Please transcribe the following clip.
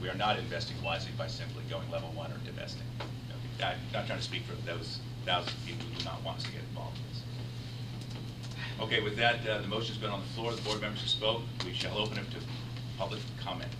we are not investing wisely by simply going level one or divesting. I'm not trying to speak for those thousands of people who do not want us to get involved in this. Okay, with that, uh, the motion's been on the floor, the board members have spoke, we shall open it to public comment.